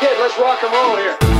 Kid, let's rock and roll here.